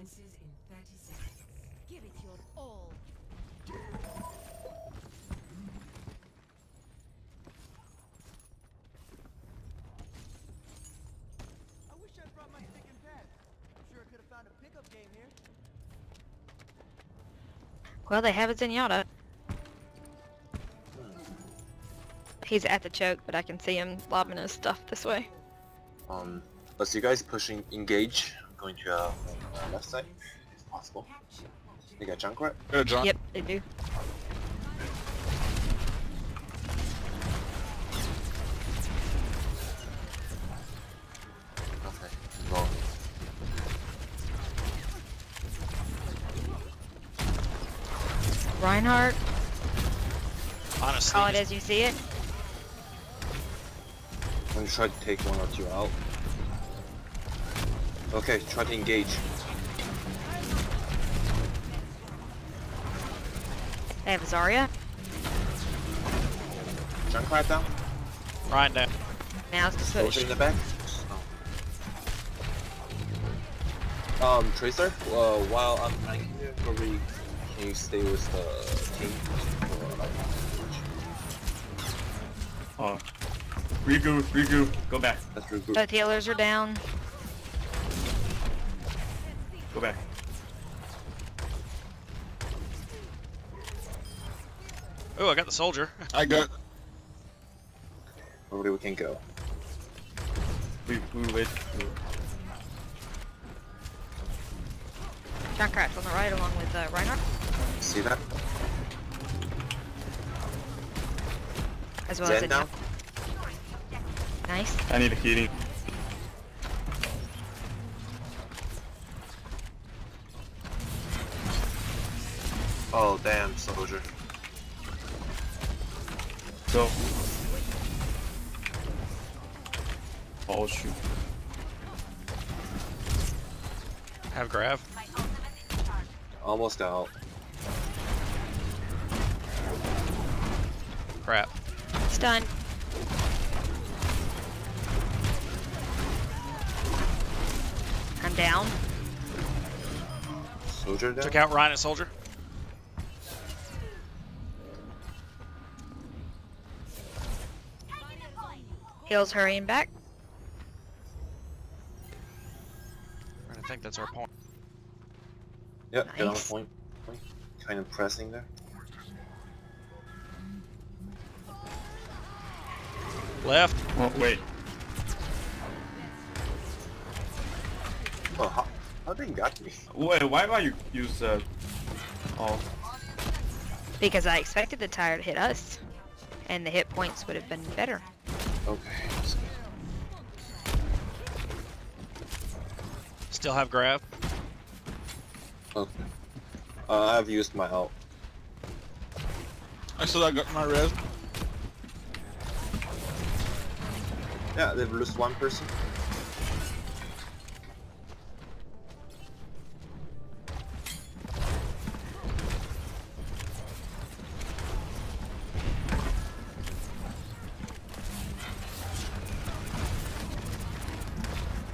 commences in 30 seconds. Give it your all. I wish I brought my stick and pad. I'm sure I could have found a pickup game here. Well, they have a Zenyatta. He's at the choke, but I can see him lobbing his stuff this way. Um, let's you guys pushing engage. I'm going to uh, left side, if possible. They got Junkrat. Good, John. Yep, they do. Reinhardt, Honestly, call it as you see it. I'm gonna try to take one or two out. Okay, try to engage. They have Zarya. Junkrat down. Rein down. Now's the Soldier in the back. Oh. Um, Tracer, uh, while I'm flanking you, probably can you stay with the team? Or, like, Oh. Regroup, regroup, go back, Let's regroup. Both healers are down. Go back. Oh, I got the soldier. I got. Probably we can go. We, we wait. Junkrat's on the right along with uh, Reinhardt, See that? as well as Zen down. Zenyatta. Nice. I need a healing. Oh damn, soldier. Go. Oh shoot. Have grab. Almost out. Crap. Stun. I'm down. Soldier down. Took out Rein and soldier. Heals hurrying back. I think that's our point. Yep, get on Nice. point. point. Kind of pressing there. Left. Oh wait. Oh, how, how they got me? Wait, why about you use uh oh Because I expected the tire to hit us. And the hit points would have been better. Okay. Still have grab. Okay. Uh, I've used my ult. I still got my res. Yeah, they've lost one person.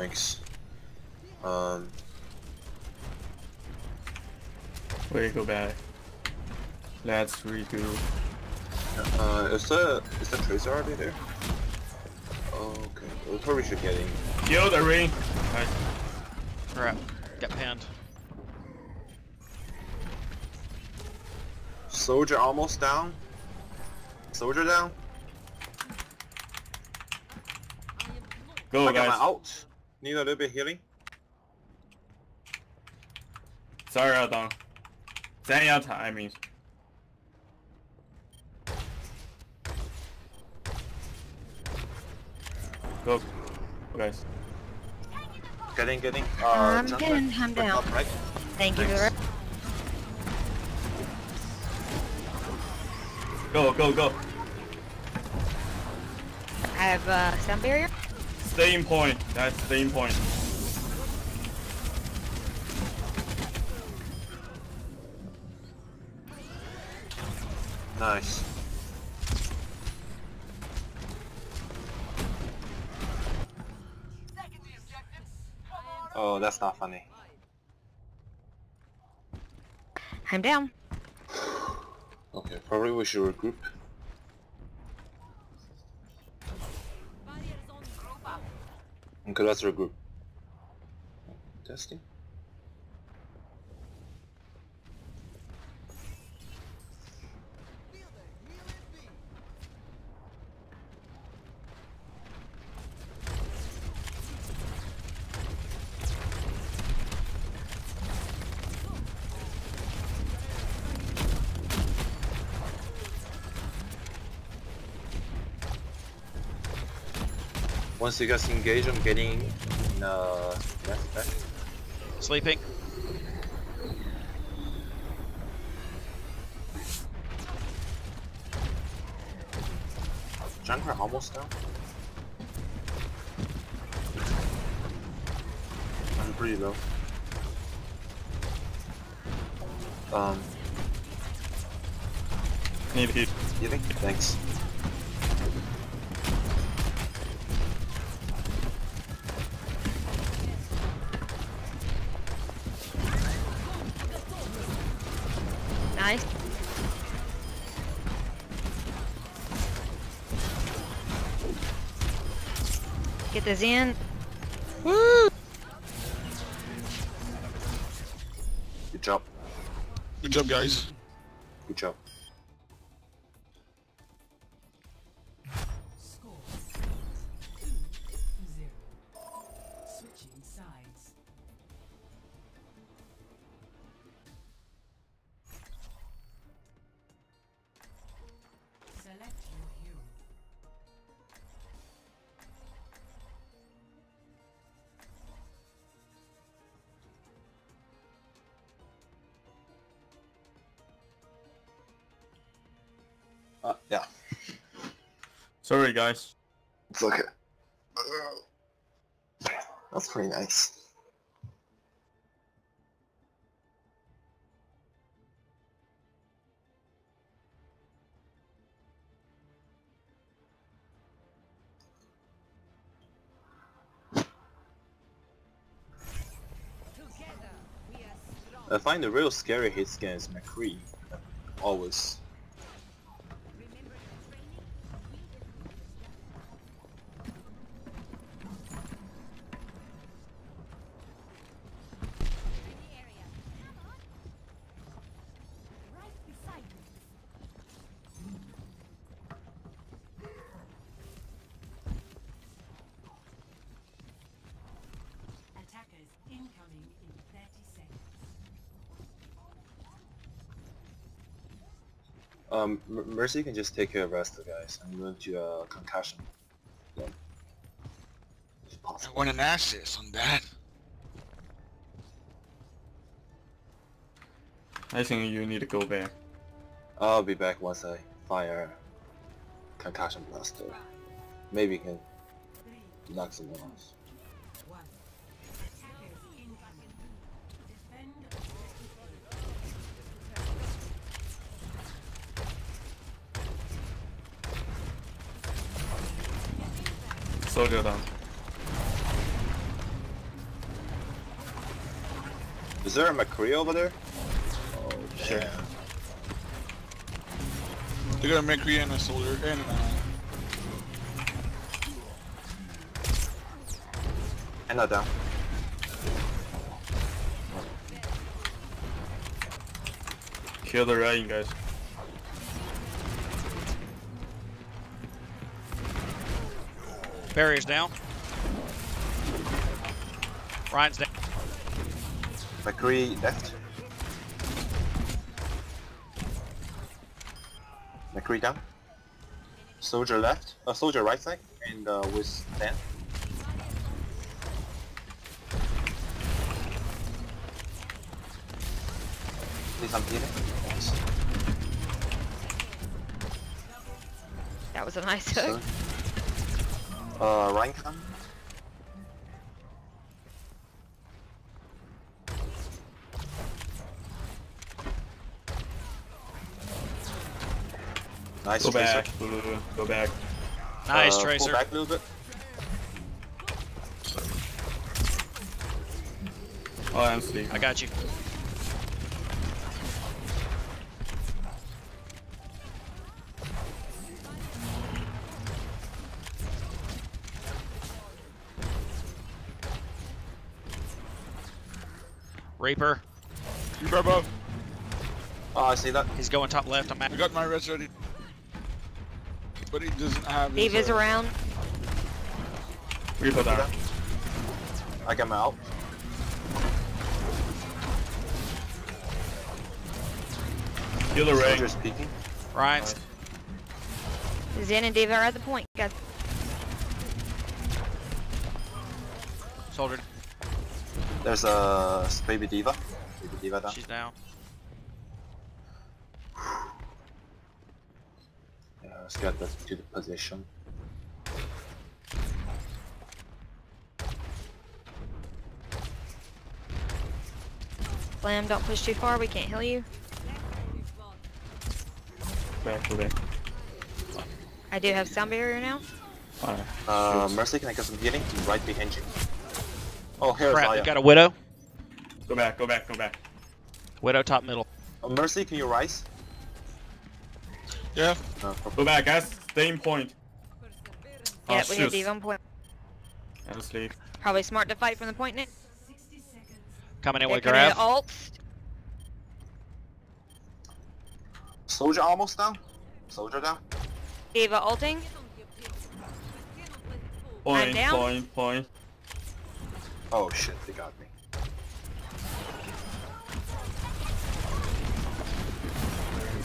Thanks. Um, wait go back. Let's regroup. uh, is the is the tracer already there? Okay, we probably should get in. Kill the Rein! Alright. Crap. Got pinned. Soldier almost down. Soldier down. Go I got guys. my ult. Need a little bit healing. Sorry, uh, down. Zenyatta, I mean. Go. Go guys. getting, getting. Uh, I'm jump getting- right, I'm down. Top right. Thank you for the Thanks. rep. Go, go, go. I have uh, sound barrier. Stay in point. That's stay in point. Nice. Oh, that's not funny. I'm down. Okay, probably we should regroup. Barriers on group up. Okay, let's regroup. Testing. Once you guys engage, I'm getting in uh, left back. Sleeping. Jungler almost down. I'm pretty low. Um, Need heat. you think? Thanks. Get this in. Good job. Good job, guys. Good job. Yeah. Sorry, guys. It's okay. Uh, that's pretty nice. Together, we are strong. I find the real scary hit scan is McCree. Always. Remember the training? In the area. Come on. Right beside me. Attackers incoming in 30 seconds. Um, M- Mercy can just take care of the rest of the guys. I'm going to uh, concussion. them. If I want an assist on that. I think you need to go back. I'll be back once I fire concussion blaster. Maybe you can knock someone off. Soldier down. Is there a McCree over there? Oh shit. Yeah. They're gonna make me and a soldier and uh, And not down. Kill the Rein, guys. Barrier's down. Rein's down. McCree left. McCree down. Soldier left. A uh, soldier right side and uh, with Dan. Please, I'm healing. That was a nice hook. So uh, Rein come. Nice, Go Tracer. back, Go back. Nice, Uh, Pull Tracer. back a little bit. Oh, I'm sleeping. I got you. Reaper, You grab up. Oh, I see that. he's going top left. I'm at. I got my res ready. But he doesn't have his, D.Va's uh, around. Reaper down. I got my out. Kill the Rein. Soldier's peeking. Rein's. Zen and Dave are at the point, guys. Soldier. There's a baby D.Va. Baby D.Va down. She's down. Yeah, let's get the, to the position. Slam, don't push too far. We can't heal you. Back, go back. I do have sound barrier now. Alright. Uh, Mercy, can I get some healing? Right behind you. Oh, here's Crap, Aya. got a widow. Go back, go back, go back. Widow top middle. Uh, Mercy, can you rise? Yeah. No, Go back, guys. Stay in point. Oh, yeah, we have shoot. D.Va on point. I'm sleep. Probably smart to fight from the point, Nick. 60 seconds. Coming in They're with gonna grab. ults. Soldier almost down. Soldier down. D.Va ulting. Point, down. point, point. Oh shit, they got me.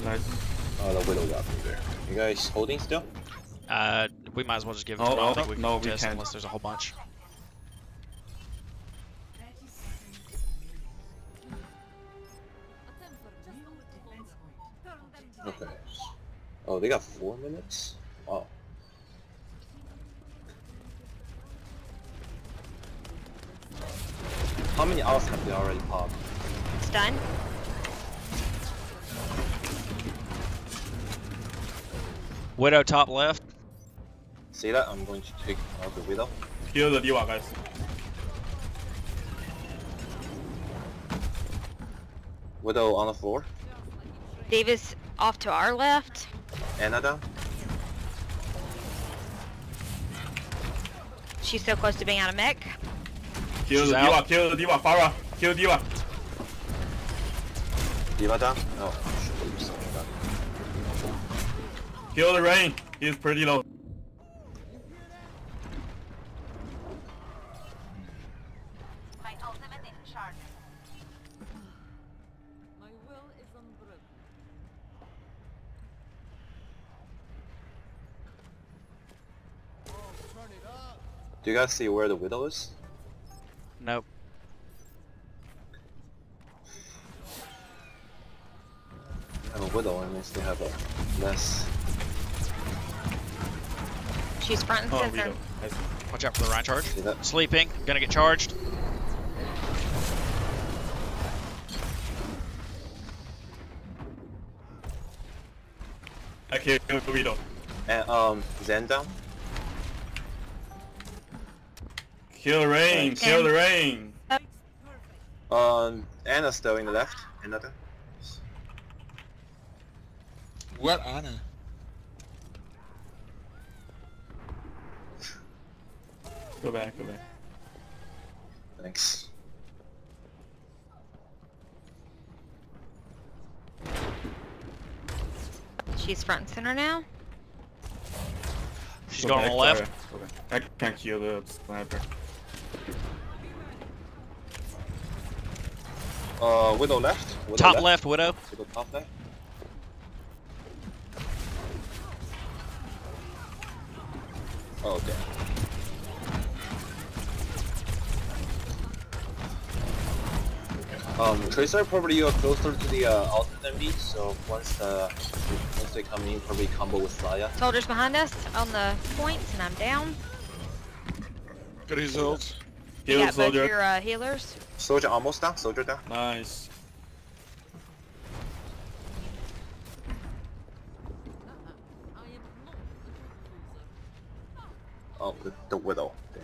Nice. Oh, the widow got me there. You guys holding still? Uh, we might as well just give it Oh, to them. I don't oh, think we can no, we can't. unless there's a whole bunch. 30 seconds. New defense point. Okay. Oh, they got four minutes? How many hours have they already popped? It's done. Widow top left. See that? I'm going to take out the widow. Kill the D.Va, guys. Widow on the floor. Davis off to our left. Ana down. She's so close to being out of mech. Kill the out. D.Va, kill the D.Va. Pharah, kill D.Va. D.Va down. Oh, shit. you saw that. Kill the Rein. He's pretty low. My will is unbroken. Do you guys see where the widow is? They have a widow they have a less. She's front and Oh, center. Widow. Watch out for the Rein charge. See that? Sleeping. Gonna get charged. I killed the Widow. And um, Zen down. Kill the Rein, Nice. kill the Rein. Um, Ana's still in the left. Anna down. What Ana? Go back, go back. Thanks. She's front and center now. She's Go going on the left. Pharah. Back. I can't kill the sniper. Uh, widow left. Widow Top left, Widow. Widow top left. Oh, okay. Um, Tracer probably uh, closer to the uh, altar than me, so once the once they come in, probably combo with Zarya. Soldiers behind us on the points, and I'm down. Good results. ult. You Heal soldier. your uh, healers. Soldier almost down. Soldier down. Nice. I am not a good loser. Oh, the, the widow. Damn.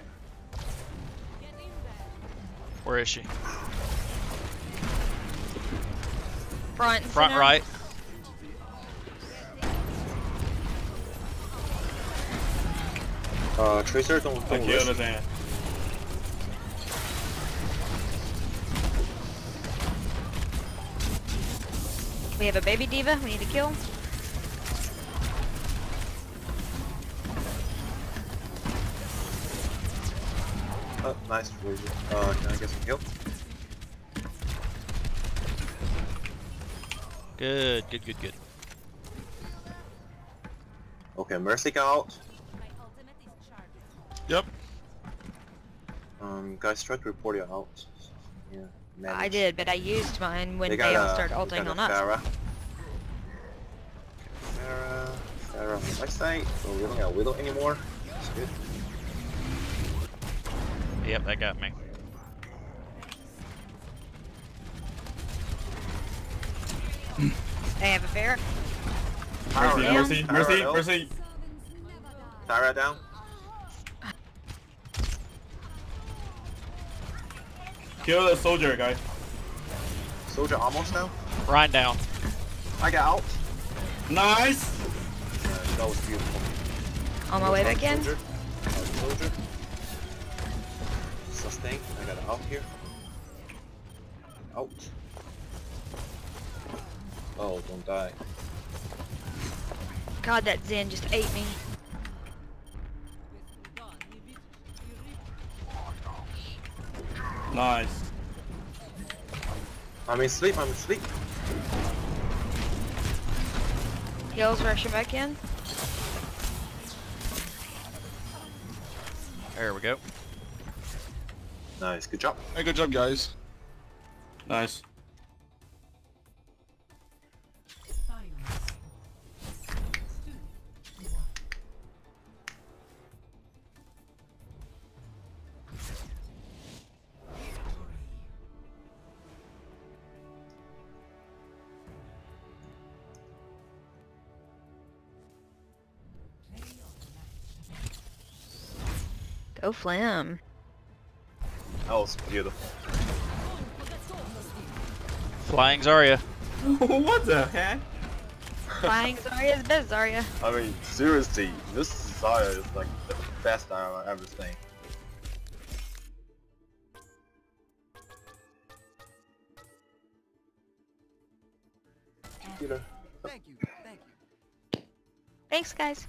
Get in there. Where is she? Front. Front center. right. Uh, Tracer, don't don't killed risk. the Zen. We have a baby D.Va. We need to kill. Oh, nice. Razor. Uh, can I get some heal? Good, good, good, good. Okay, Mercy got out. My ultimate is charged. Yep. Um, guys, try to report you out. Yeah. I did, but I used mine when They they, all a- started they ulting got on a us. Pharah. Pharah, Pharah on my side. So we don't got Widow anymore. That's good. Yep, that got me. They have a fair. Mercy, down. mercy, mercy, Pharah, mercy. Pharah down. Kill the soldier, guy. Soldier almost down. Rein down. I got out. Nice. Uh, that was beautiful. On my way back in. out here. Out. Oh, don't die. God, that Zen just ate me. Nice. I'm asleep. I'm asleep. Heels rushing back in. There we go. Nice. Good job. Hey, good job, guys. Nice. Finals. Two. Go Flim. That was beautiful. Flying Zarya. what the heck? Flying Zarya's best Zarya. I mean, seriously, this Zarya is like the best I've ever seen. Peter. Thank you, thank you. Thanks, guys.